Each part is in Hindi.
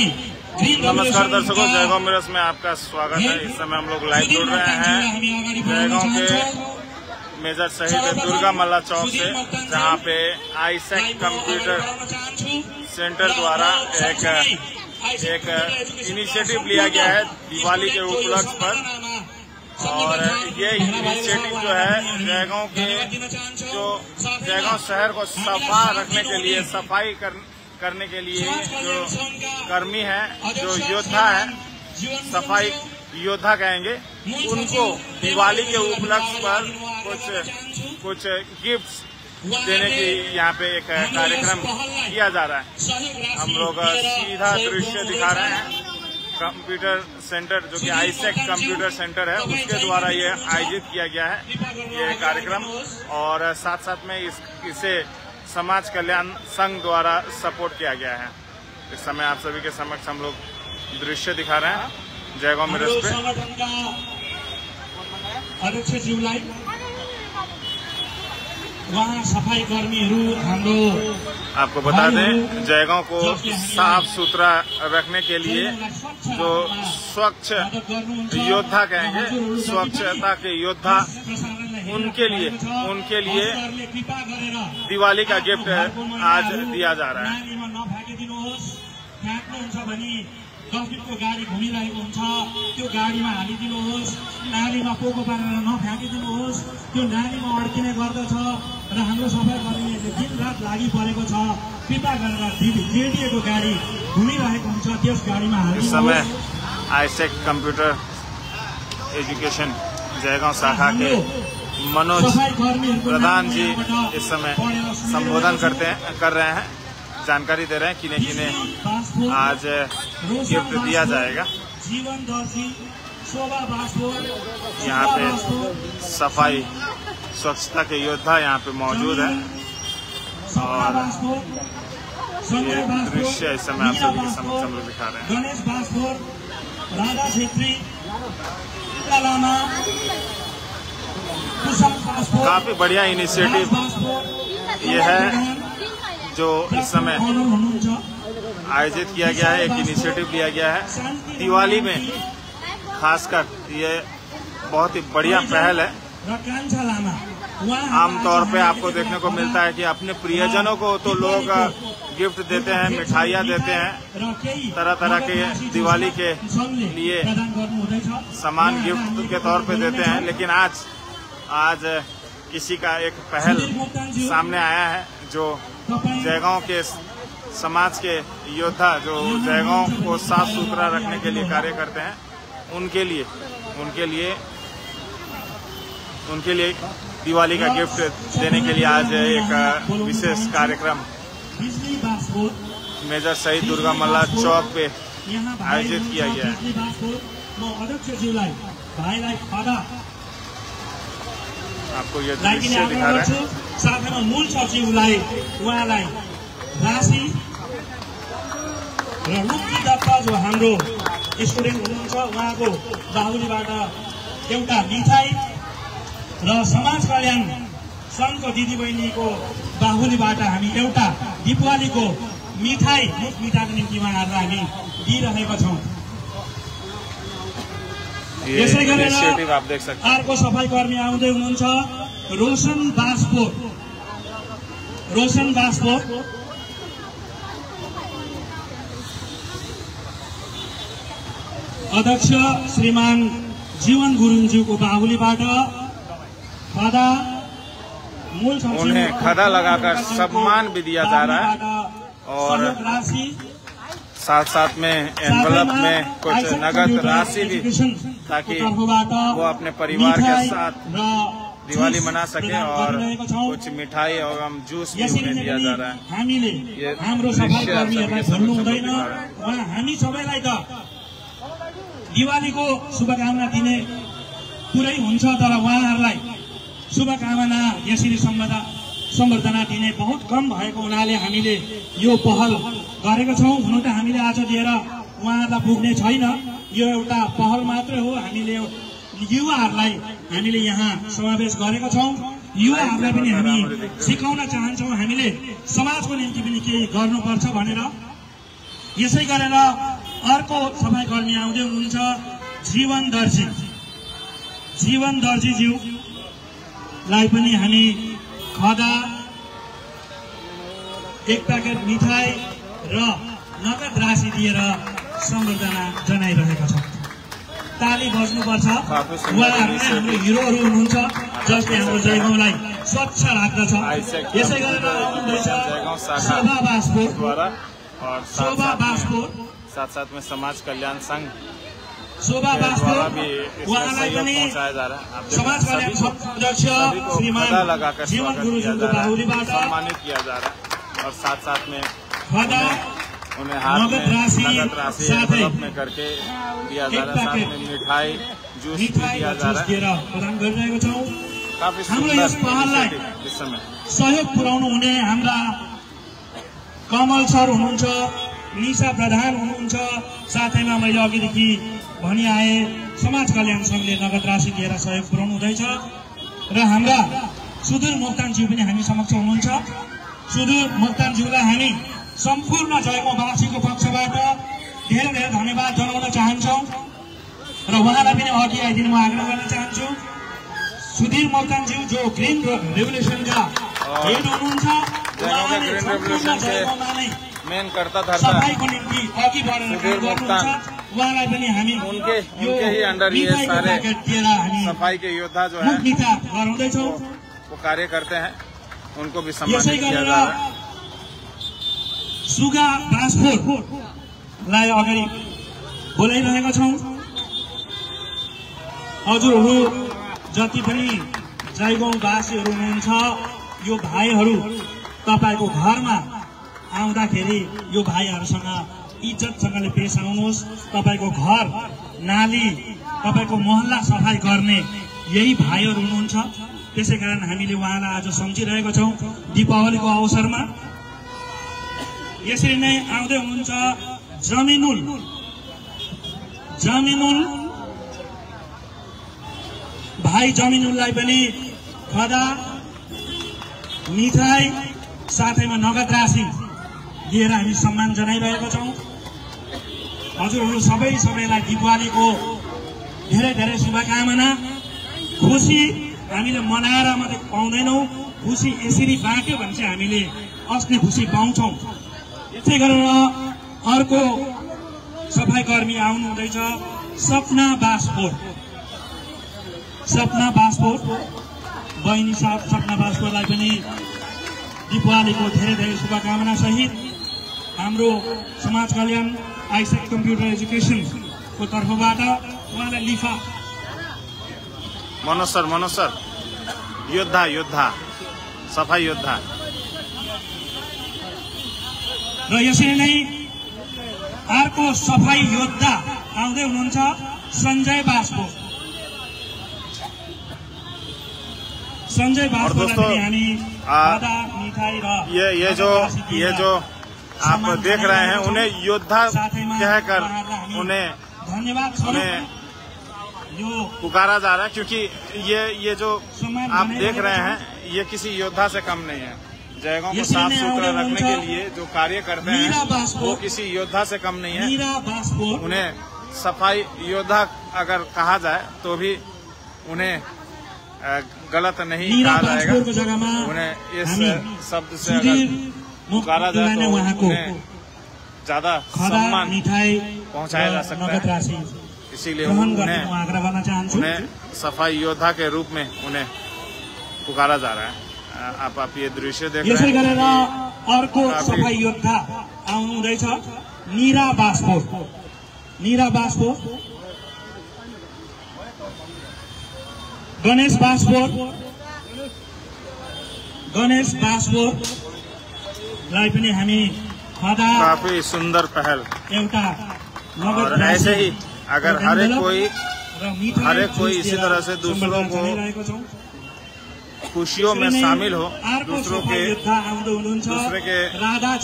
नमस्कार दर्शकों जयगांव मिरस में आपका स्वागत है। इस समय हम लोग लाइव जुड़ रहे हैं। जय जयगांव के मेजर शहीद दुर्गा मल्ला चौक से जहाँ पे आईसेक कंप्यूटर सेंटर द्वारा एक एक इनिशिएटिव लिया गया है दिवाली के उपलक्ष्य पर। और ये इनिशिएटिव जो है जयगांव के जो जयगांव शहर को सफ़ा रखने के लिए सफ़ाई कर, करने के लिए जो कर्मी है जो योद्धा है सफ़ाई योद्धा कहेंगे उनको दिवाली के उपलक्ष्य पर कुछ कुछ गिफ्ट्स देने की यहाँ पे एक कार्यक्रम किया जा रहा है। हम लोग सीधा दृश्य दिखा रहे हैं। कंप्यूटर सेंटर जो कि आईसेक कंप्यूटर सेंटर है उसके द्वारा ये आयोजित किया गया है ये कार्यक्रम। और साथ साथ में इस इसे समाज कल्याण संघ द्वारा सपोर्ट किया गया है। इस समय आप सभी के समक्ष हम लोग दृश्य दिखा रहे हैं। जयगांव मिरज पे अध्यक्षज्यूलाई उहाँ सफ़ाई कर्मीहरू हाम्रो आपको बता दें जयगांव को साफ़ सुथरा रखने के लिए जो स्वच्छ योद्धा कहेंगे स्वच्छता के योद्धा उनके लिए उनके लिए दिवाली का गिफ्ट आज दिया जा रहा है। डस्टबिनको गाडी घुमिरहेको हुन्छ। त्यो गाडीमा हालिदिनुहोस्। नालीमा पोको पारेर नफ्याँकिदिनुहोस्। त्यो नालीमा अड्किने गर्दछ र हाम्रो सफाइ कर्मीहरूले दिन रात लागि परेको छ। कृपा गरेर जेडिएको गाडी घुमिरहेको हुन्छ। त्यस गाडीमा हालिदिनुहोस्। आईसेक कंप्यूटर एजुकेशन जयगांव शाखा के मनोज प्रधान जी इस समय संबोधन करते हैं कर रहे हैं। जानकारी दे रहे हैं किन्हें किन्हें आज गिफ्ट दिया जाएगा। यहाँ पे सफ़ाई स्वच्छता के योद्धा यहाँ पे मौजूद है। और ये दृश्य इस समय आप सभी के समक्ष हम लोग दिखा रहे हैं। गणेश राधा छेत्री लामा काफ़ी बढ़िया इनिशिएटिव ये है। जो इस समय आयोजित किया गया है, एक इनिशिएटिव लिया गया है, दिवाली में खासकर ये बहुत ही बढ़िया पहल है। आमतौर पे आपको देखने को मिलता है कि अपने प्रियजनों को तो लोग गिफ्ट देते हैं, मिठाइयाँ देते हैं तरह तरह के दिवाली के लिए सामान गिफ्ट के तौर पे देते हैं। लेकिन आज आज किसी का एक पहल सामने आया है जो जयगांव के समाज के योद्धा जो जयगांव को साफ़ सुथरा रखने के लिए कार्य करते हैं, उनके लिए उनके लिए उनके लिए दिवाली का गिफ्ट देने के लिए आज एक विशेष कार्यक्रम मेजर शहीद दुर्गा मल्ला चौक पे आयोजित किया गया है। आपको ये दृश्य दिखा रहे हैं साथमा मूल सचिवलाई उहाँलाई राशि र रुक्ति दत्त जो हाम्रो स्टुडेन्ट हुनुहुन्छ उहाँको बाहुलीबाट एउटा मिठाई र समाज कल्याण सङ्घको दिदीबहिनीको बाहुलीबाट हामी एउटा दिपावलीको मिठाई मुख मिठाको निम्ति उहाँहरूलाई हामी दिइरहेका छौँ। यसै गरेर अर्को सफाई कर्मी आउँदै हुनुहुन्छ रोशन बासपोर रोशन बासपोर अध्यक्ष श्रीमान जीवन गुरुङज्यूको बाहुलीबाट खदा मूल उन्हें खदा लगाकर सम्मान भी दिया जा रहा है और साथ साथ में एनवलप में कुछ नगद राशि भी ताकि वो अपने परिवार के साथ दिवाली मना सके और कुछ मिठाई एवं जूस भी उन्हें दिया जा रहा है। हामीले ये हाम्रो सफाई कर्मीहरूलाई भन्नु हुँदैन हामी सबैलाई त दिवालीको शुभकामना दिने कुरै हुन्छ तर उहाँहरूलाई शुभकामना यसरी सम्बन्ध सम्बर्धना दिने बहुत कम भएको हुनाले हामीले यो पहल गरेका छौँ। हुन त हामीले आज उहाँहरूलाई पुग्ने छैन। यो एउटा पहल मात्रै हो। हामीले युवाहरूलाई हामीले यहाँ समावेश गरेका छौँ। युवाहरूलाई पनि हामी सिकाउन चाहन्छौँ। हामीले समाजको निम्ति पनि केही गर्नुपर्छ भनेर। यसै गरेर अर्को सफाई कर्मी आउँदै हुनुहुन्छ जीवन दर्जी। जीवन दर्जीज्यूलाई पनि हामी खदा एक प्याकेट मिठाई र नगद राशि दिएर सम्बर्धना जनाइरहेका छौँ। ताली बस्नुपर्छ उहाँहरूमै हाम्रो हिरोहरू हुनुहुन्छ जसले हाम्रो जयगाउँलाई स्वच्छ राख्दछ। यसै गरेर आउनुहुँदैछ शोभा बासकोटद्वारा शोभा बासकोट साथ साथमा समाज कल्याण संघ। शोभा बासकोट उहाँलाई पनि समाज कल्याण संघ अध्यक्ष श्रीमान जीवन गुरुजीको बाहुलीबाट सम्मानित किया जा रहा और साथ साथ में उन्हें हाथ में नगद राशि envelope में। करके दिया जा रहा है। साथ में मिठाई जूस भी दिया जा रहा है। काफी हाम्रो सुंदर यस पहललाई initiative इस समय सहयोग पुर्याउनु हुने हाम्रा कमल सर हुनुहुन्छ निशा प्रधान हुनुहुन्छ साथैमा मैले अघिदेखि भनिआए समाज कल्याण सङ्घले नगद राशि दिएर सहयोग पुर्याउनु हुँदैछ। र हाम्रा सुदूर मोक्तानज्यू पनि हामी समक्ष हुनुहुन्छ। सुदूर मोक्तानज्यूलाई हामी सम्पूर्ण जयगाउँवासीको पक्षबाट धेरै धेरै धन्यवाद जनाउन चाहन्छौँ र उहाँलाई पनि अघि आइदिनु म आग्रह गर्न चाहन्छु। सुधीर मोक्तानज्यू जो ग्रिन रेभोल्युसनका हेड हुनुहुन्छ जयगाउँका उहाँले ग्रिन सम्पूर्ण रेभोल्युसन के जयगाउँमा नै मेन करता धरता। सफाइको निम्ति अघि बढेर काम गर्नुहुन्छ। उहाँलाई पनि हामी उनके- उनके ही अंडर ये सारे सफ़ाई के योद्धा जो है। वो कार्य करते हैं। उनको भी सम्मानित किया जा रहा है। सुगा बाँसफोरलाई अगाडि बोलाइरहेका छौँ। हजुरहरू जति पनि जयगाउँवासीहरू हुनुहुन्छ यो भाइहरू तपाईँको घरमा आउँदाखेरि यो भाइहरूसँग इज्जतसँगले पेश आउनुहोस्। तपाईँको घर नाली तपाईँको मोहल्ला सफाइ गर्ने यही भाइहरू हुनुहुन्छ। त्यसै कारण हामीले उहाँलाई आज सम्झिरहेका छौँ। दीपावलीको अवसरमा यसरी नै आउँदै हुनुहुन्छ जमिनुल। जमिनुल। भाइ जमिनुललाई पनि खदा मिठाई साथैमा नगद राशि दिएर हामी सम्मान जनाइरहेका छौँ। हजुरहरू सबै सबैलाई दिवालीको धेरै धेरै शुभकामना। खुसी हामीले मनाएर मात्रै पाउँदैनौँ। खुसी यसरी बाँट्यो भने चाहिँ हामीले असली खुसी पाउँछौँ। यसै गरेर अर्को सफाइ कर्मी आउनु हुँदैछ सपना बासपोर। सपना बासपोर बहिनी साहब सपना बासपोरलाई पनि दिपावलीको धेरै धेरै शुभकामना सहित हाम्रो समाज कल्याण आइसेक कम्प्युटर एजुकेसनको तर्फबाट उहाँलाई लिफा। मनोज सर मनोज सर योद्धा योद्धा। सफाई योद्धा। र यसरी नै अर्को सफ़ाई योद्धा आउँदै हुनुहुन्छ सञ्जय बासको। सञ्जय दोस्तों, आ, ये ये जो ये जो आप देख रहे हैं उन्हें योद्धा कहकर उन्हें धन्यवाद उन्हें पुकारा जा रहा है क्योंकि ये ये जो आप देख रहे हैं। ये किसी योद्धा से कम नहीं है। जयगांव को साफ़ सुथरा रखने के लिए जो कार्य करते हैं वो किसी योद्धा से कम नहीं है। उन्हें सफ़ाई योद्धा अगर कहा जाए तो भी उन्हें गलत नहीं कहा जाएगा। उन्हें इस शब्द से अगर पुकारा जाए तो उन्हें ज़्यादा सम्मान पहुँचाया जा सकता है। इसीलिए उन्हें सफ़ाई योद्धा के रूप में उन्हें पुकारा जा रहा है। आपापीय दृश्य यसै गरेर अर्को सफाइ योद्धा आउनुहुँदैछ। निरा बास्फोट निरा बास्फोट गणेश बास्फोट गणेश बास्फोटलाई पनि हामी काफी सुन्दर पहल। एउटा और ऐसे ही अगर हरेक कोई हरेक कोई इसी तरह से दूसरों को खुशियों में शामिल हो दूसरों के दूसरे के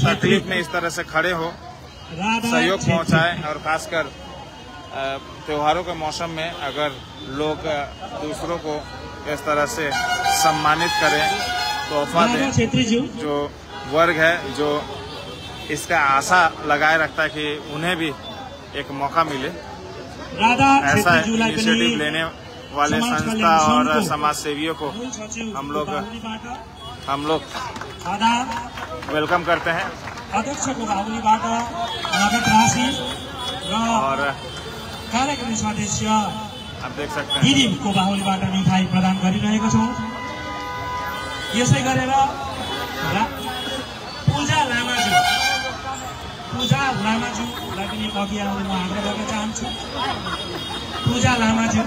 तकलीफ़ में इस तरह से खड़े हो सहयोग। पहुँचाए और खासकर त्योहारों के मौसम में अगर लोग दूसरों को इस तरह से सम्मानित करें तोहफा दें। जो। वर्ग है जो इसका आशा लगाए रखता है कि उन्हें भी एक मौका मिले। ऐसा इनिशिएटिव लेने वाले संस्था और समाज सेवियों को हम लोग- हम लोग वेलकम करते हैं। और आप देख सकते हैं। बाहुलीबाट मिठाई प्रदान गरिरहेको छौँ। यसै गरेर पूजा लामाज्यू पूजा लामाज्यूलाई पनि अघि आउने म आग्रह गर्न चाहन्छु। पूजा लामाज्यू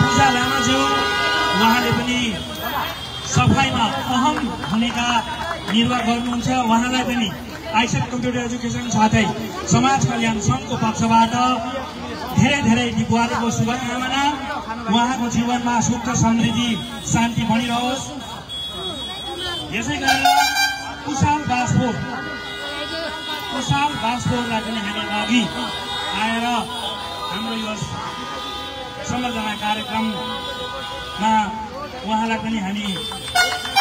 पूजा लामाज्यू उहाँले पनि सफाइमा अहम भूमिका निर्वाह गर्नुहुन्छ। उहाँलाई पनि आइसेट कम्प्युटर एजुकेसन साथै समाज कल्याण सङ्घको पक्षबाट धेरै धेरै दिवालीको शुभकामना। उहाँको जीवनमा सुख समृद्धि शान्ति बनिरहोस् यसै गरेर कुशाल बासपोर कुशाल बासपोरलाई पनि हामी अघि आएर हाम्रो यो सम्बर्धना कार्यक्रममा उहाँलाई पनि हामी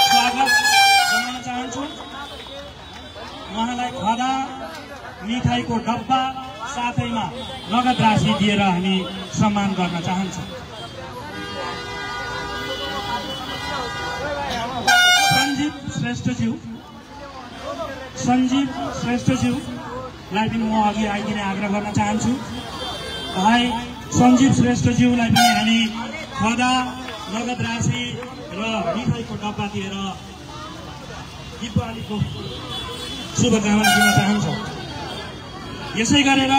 स्वागत जनाउन चाहन्छौँ। उहाँलाई खदा मिठाईको डब्बा साथैमा नगद राशि दिएर हामी सम्मान गर्न चाहन्छौँ। सञ्जीव श्रेष्ठज्यू सञ्जीव श्रेष्ठज्यूलाई पनि म अघि आइदिने आग्रह गर्न चाहन्छु भाइ सञ्जीव श्रेष्ठज्यूलाई पनि हामी खदा नगद राशि र मिठाईको डब्बा दिएर दिपावलीको शुभकामना दिन चाहन्छौँ यसै गरेर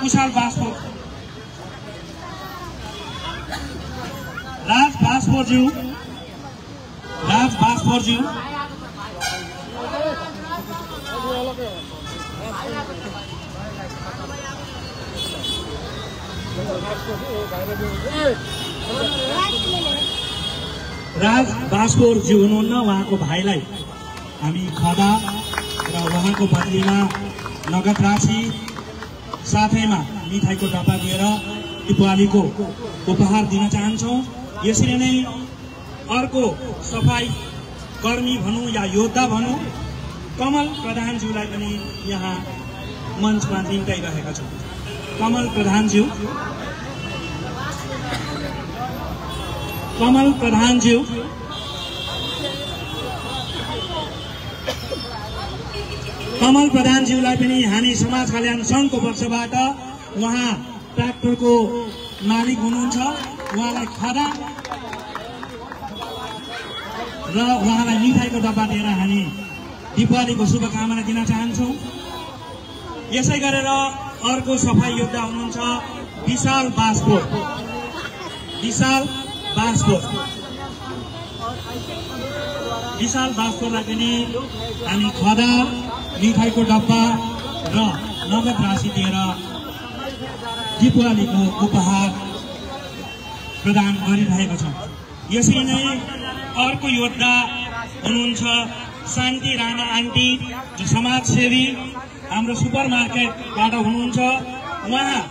कुशाल बासपोर राज बासपोरज्यू राज बासपोरज्यू राज बासपोरज्यू हुनुहुन्न। उहाँको भाइलाई हामी खदा र उहाँको बदलीमा नगद राशि साथैमा मिठाईको डब्बा दिएर दिपावलीको उपहार दिन चाहन्छौँ। यसरी नै अर्को सफाई कर्मी भनौँ या योद्धा भनौँ कमल प्रधानज्यूलाई पनि यहाँ मञ्चमा निम्ताइरहेका छौँ। कमल प्रधानज्यू। कमल प्रधानज्यू। कमल प्रधानज्यूलाई पनि हामी समाज कल्याण सङ्घको पक्षबाट उहाँ ट्र्याक्टरको मालिक हुनुहुन्छ। उहाँलाई खदा र उहाँलाई मिठाईको डब्बा दिएर हामी दिपावलीको शुभकामना दिन चाहन्छौँ। यसै गरेर अर्को सफाई योद्धा हुनुहुन्छ विशाल बासपोर विशाल बासपोर विशाल बासपोरलाई पनि हामी खदा मिठाईको डब्बा र नगद राशि दिएर दिपावलीको उपहार प्रदान गरिरहेका छौँ। यसरी नै अर्को योद्धा हुनुहुन्छ शान्ति राणा आन्टी जो समाजसेवी हाम्रो सुपर मार्केटबाट हुनुहुन्छ। उहाँ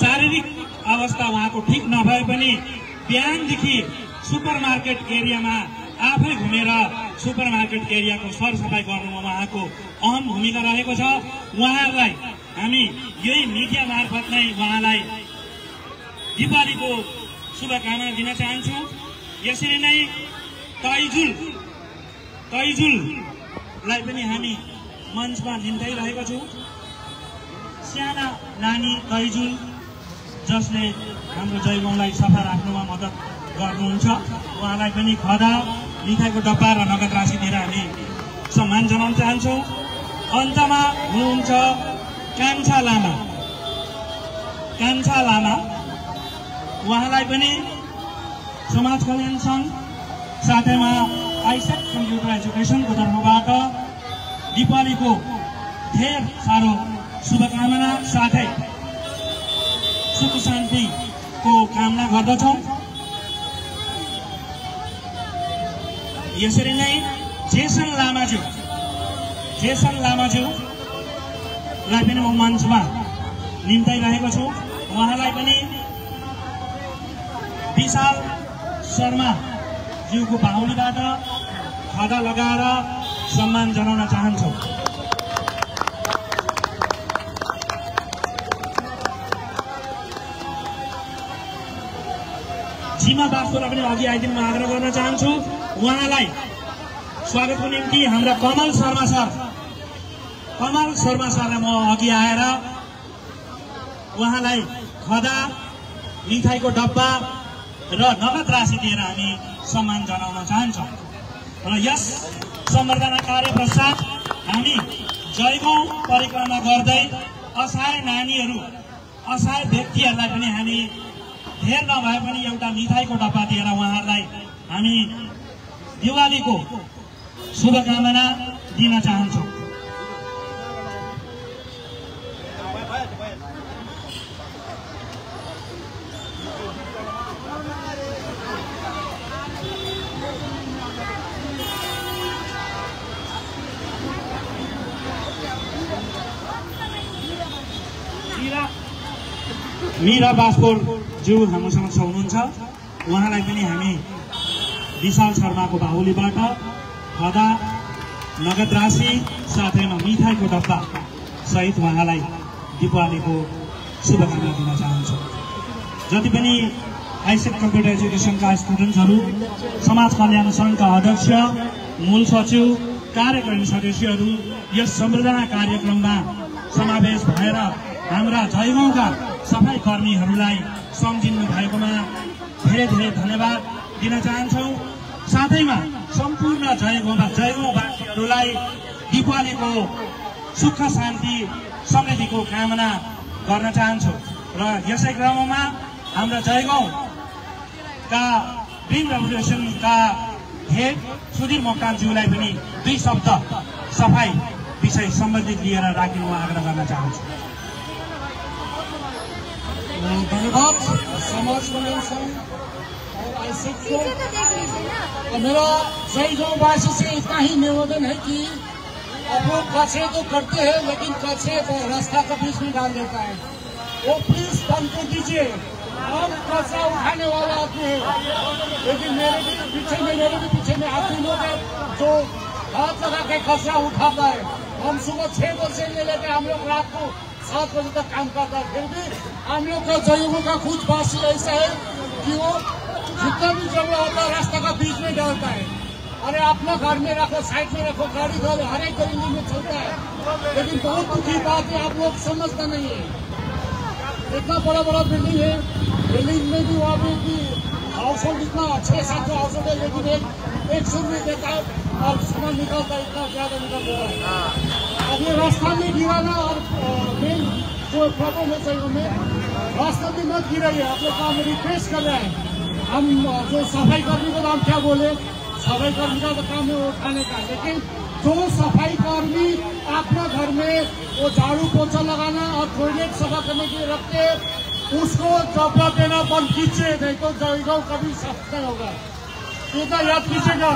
शारीरिक अवस्था उहाँको ठिक नभए पनि बिहानदेखि सुपर मार्केट एरियामा आफै घुमेर सुपर मार्केट एरियाको सरसफाइ गर्नुमा उहाँको अहम भूमिका रहेको छ। उहाँलाई हामी यही मिडिया मार्फत नै उहाँलाई दिपावलीको शुभकामना दिन चाहन्छु। यसरी नै तैजुल तैजुललाई पनि हामी मञ्चमा निम्ताइरहेका छौँ। साना नानी तैजुल जसले हाम्रो जयगाउँलाई सफा राख्नुमा मद्दत गर्नुहुन्छ उहाँलाई पनि खदा मिठाईको डब्बा र नगद राशि दिएर हामी सम्मान जनाउन चाहन्छौँ। अन्तमा हुनुहुन्छ कान्छा लामा। कान्छा लामा उहाँलाई पनि समाज कल्याण सङ्घ साथैमा आइसेट कम्प्युटर एजुकेसनको तर्फबाट दिपावलीको धेर साह्रो शुभकामना साथै सुख शान्तिको कामना गर्दछौँ। यसरी नै जेसन लामाज्यू जेसन लामाज्यूलाई पनि म मञ्चमा निम्ताइरहेको छु। उहाँलाई पनि विशाल शर्मा ज्यूको बाहुलीबाट खदा लगाएर सम्मान जनाउन चाहन्छौँ। जिमा बास्तोलाई पनि अघि आइदिनु म आग्रह गर्न चाहन्छु। उहाँलाई स्वागतको निम्ति हाम्रा कमल शर्मा सर। कमल शर्मा सरलाई म अघि आएर उहाँलाई खदा मिठाईको डब्बा र नगद राशि दिएर हामी सम्मान जनाउन चाहन्छौँ। र यस सम्वर्धना कार्य पश्चात हामी जयगाउँ परिक्रमा गर्दै असहाय नानीहरू असहाय व्यक्तिहरूलाई पनि हामी धेर नभए पनि एउटा मिठाईको डब्बा दिएर उहाँहरूलाई हामी दिवालीको शुभकामना दिन चाहन्छौँ। मिरा। बास्पोर ज्यू हाम्रो समक्ष हुनुहुन्छ उहाँलाई पनि हामी विशाल शर्माको बाहुलीबाट खदा नगद राशि साथैमा मिठाईको डब्बा सहित उहाँलाई दिपावलीको शुभकामना दिन चाहन्छु। जति पनि आइसेट कम्प्युटर एजुकेसनका स्टुडेन्ट्सहरू समाज कल्याण सङ्घका अध्यक्ष मूल सचिव कार्यकारिणी सदस्यहरू यस सम्वर्धना कार्यक्रममा समावेश भएर हाम्रा जयगाउँका सफाई कर्मीहरूलाई सम्झिनु भएकोमा धेरै धेरै धन्यवाद दिन चाहन्छौँ। साथैमा सम्पूर्ण जयगाउँमा जयगाउँवासीहरूलाई दिपावलीको सुख शान्ति समृद्धिको कामना गर्न चाहन्छु र यसै क्रममा हाम्रा जयगाउँका ड्रिम रेभोल्युसनका हेड सुधीर मोक्तानज्यूलाई पनि दुई शब्द सफाई विषय सम्बन्धित लिएर राखिनु आग्रह गर्न चाहन्छु। धन्यवाद को पीछे तो देख और मेरा जय गाँववासी से इतना ही निवेदन है कि अब लोग कचरे तो करते हैं लेकिन कचरे को रास्ता के बीच में डाल देता है। वो प्लीज़ बंद कर दीजिए। हम कचरा उठाने वाला आदमी है। लेकिन मेरे भी पीछे में मेरे भी पीछे में आदमी लोग हैं जो हाथ लगा के कचरा उठाता है। हम सुबह छह बजे ले लेते हैं हम लोग रात को सात बजे तक काम करता है। फिर भी हम लोग का जयुगों का कुछ बासी ऐसा है कि वो जितना भी ज़रूरत होता है, रास्ता का बीच में डालता है। अरे अपना घर में रखो, साइड में रखो, गाड़ी घर हर एक गली में चलता है। लेकिन बहुत दुखी बात है, आप लोग समझते नहीं है। इतना बड़ा बड़ा बिल्डिंग है। बिल्डिंग में भी वहाँ पे हाउस होल्ड इतना छह सात हाउस होल्ड है, लेकिन एक सुर में देता है। और सामान निकलता है, इतना ज़्यादा निकल रहा है। ये रास्ता में गिराना और मेन जो प्रॉब्लम है सही में रास्ता मत गिराइए आप लोग का हम रिक्वेस्ट कर रहे हैं। हम जो सफ़ाई कर्मी को तो हम क्या बोले? सफ़ाई कर्मी का तो काम है वो उठाने का, लेकिन जो सफ़ाई कर्मी अपना घर में वो झाड़ू पोछा लगाना और टॉयलेट सफ़ा करने के लिए रखते उसको जबड़ा देना बंद कीजिए, नहीं तो जयगांव कभी साफ़ होगा। इतना याद कीजिएगा,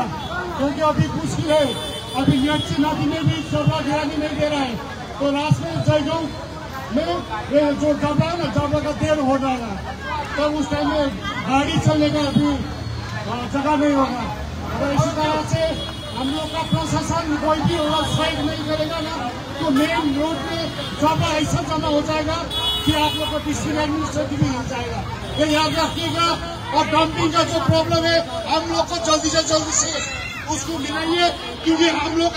क्योंकि अभी मुश्किल है। अभी यक्षी नदी में भी जबड़ा गिरानी नहीं दे रहा है। तो रात में जयगांव में जो जबड़ा है ना जबड़ा का देर हो है। तब उस टाइम में गाड़ी चलने का अभी जगह नहीं होगा। तो इसी तरह से हम लोग का प्रशासन कोई भी होगा साइड नहीं करेगा ना तो मेन रोड पे जमा ऐसा जमा हो जाएगा कि आप लोग को डिस्ट्रिक्ट एडमिनिस्ट्रेटिव भी हो जाएगा। ये याद रखिएगा, और डंपिंग का जो प्रॉब्लम है, हम लोग को जल्दी से जल्दी से उसको मिलाइए क्योंकि हम लोग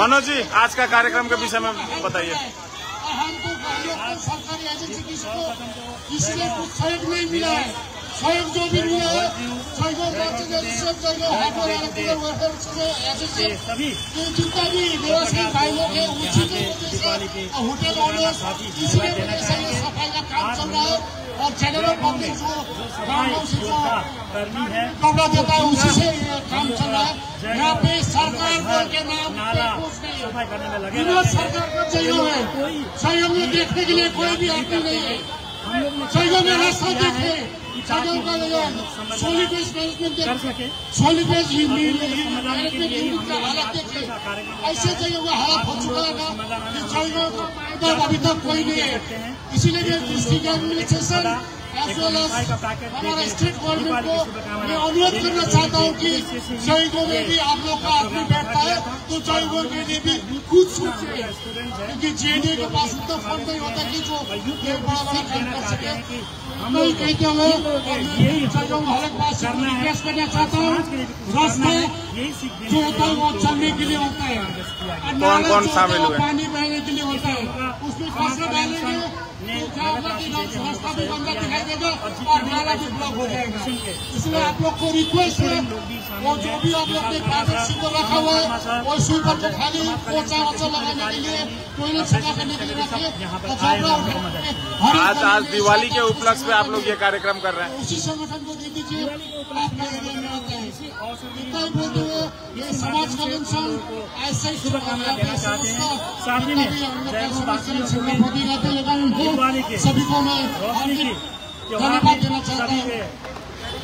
मनोज जी आज का कार्यक्रम के विषय में बताइए। हमको सरकारी एजेंसी किसको किसी को खरीद नहीं मिला है सहयोग जो भी मिला है सहयोग राज्य एजेंसी सहयोग हार्डवेयर इलेक्ट्रिकल वर्कर से एजेंसी सभी जितना भी व्यवसायी भाई लोग हैं उसी की वजह से होटल ओनर्स इसी की वजह से ये सफ़ाई का काम चल रहा है और जनरल पब्लिक जो गाँव जो है कपड़ा देता है उसी से ये काम चल रहा है। यहाँ पे सरकार के नाम हैं। सरकार का सहयोग है। सहयोग में देखने के लिए कोई भी आदमी नहीं है। सहयोग में रास्ता जगह का ऐसे जगह का हो चुका मैदान अभी तक कोई नहीं है इसीलिए एडमिनिस्ट्रेशन एज वेल एज हमारा स्टेट गवर्नमेंट को मैं अनुरोध करना चाहता हूँ कि जयगो में भी आप लोग का आदमी बैठता है तो जयगो लिए भी खुद सोचिए क्योंकि जेडीए के पास उतना फंड नहीं होता कि जो बड़ा बड़ा काम कर सके हम लोग कहते हुए जयगो हर पास रिक्वेस्ट करना चाहता हूँ। रास्ते जो होता है वो चलने के लिए होता है। कौन कौन शामिल हुए? पानी बहने के लिए होता है। उसमें फ़सल डालेंगे क्या होगा कि ना रास्ता भी गंदा दिखाई देगा और नाला भी ब्लॉक हो जाएगा। इसलिए आप लोग को रिक्वेस्ट है वो जो भी आप लोग ने प्राइवेट सीवर रखा हुआ है वो स्वीपर को खाली पोचा वोचा लगाने के लिए टॉयलेट सफ़ा करने के लिए एक आज आज दिवाली के उपलक्ष्य पे आप लोग ये कार्यक्रम कर रहे हैं। उसी संगठन को दे दीजिए है। बोलते हुए ये समाज ऐसा ही हैं। साथ ही में मोदी रहते लेकिन सभी को मैं धन्यवाद देना चाहता हूँ।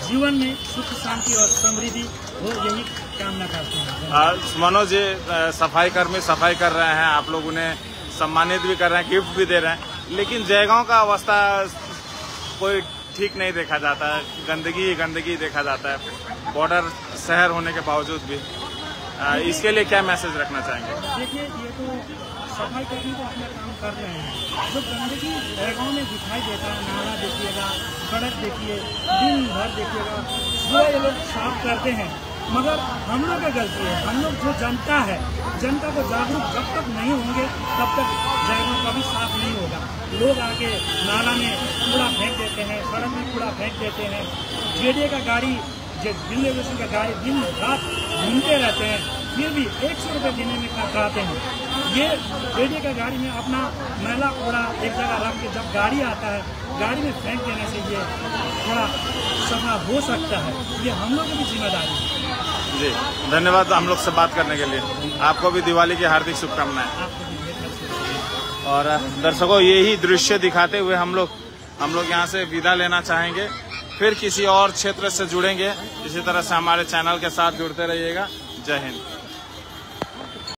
जीवन में सुख शांति और समृद्धि हो यही कामना करते हैं। आज मनोज जी सफ़ाई कर्मी सफ़ाई कर रहे हैं आप लोग उन्हें सम्मानित भी कर रहे हैं गिफ्ट भी दे रहे हैं। लेकिन जयगांव का अवस्था कोई ठीक नहीं देखा जाता है गंदगी ही गंदगी देखा जाता है बॉर्डर शहर होने के बावजूद भी। अ, इसके लिए क्या मैसेज रखना चाहेंगे? देखिए ये तो सफ़ाई कर्मी तो अपना काम कर रहे हैं। जो गंदगी जयगांव में दिखाई देता है नाला देखिएगा सड़क देखिए दिन भर देखिएगा ये लोग साफ़ करते हैं। मगर हम लोग की गलती है। हम लोग जो जनता है जनता को जागरूक जब तक नहीं होंगे तब तक होगा लोग आके नाला में कूड़ा फेंक देते हैं सड़क में कूड़ा फेंक देते हैं। जेडीए का गाड़ी जो दिल्ली रेलवे का गाड़ी दिन रात घूमते रहते हैं फिर भी एक सौ रुपये देने में कतराते हैं। ये रेडियो का गाड़ी में अपना मैला कूड़ा एक जगह रख के जब गाड़ी आता है गाड़ी में फेंक देने से ये थोड़ा सफ़ा हो सकता है। ये हम लोग की ज़िम्मेदारी है। जी धन्यवाद हम लोग से बात करने के लिए। आपको भी दिवाली की हार्दिक शुभकामनाएँ। और दर्शकों, यही दृश्य दिखाते हुए हम लोग हम लोग यहाँ से विदा लेना चाहेंगे। फिर किसी और क्षेत्र से जुड़ेंगे। इसी तरह से हमारे चैनल के साथ जुड़ते रहिएगा। जय हिंद।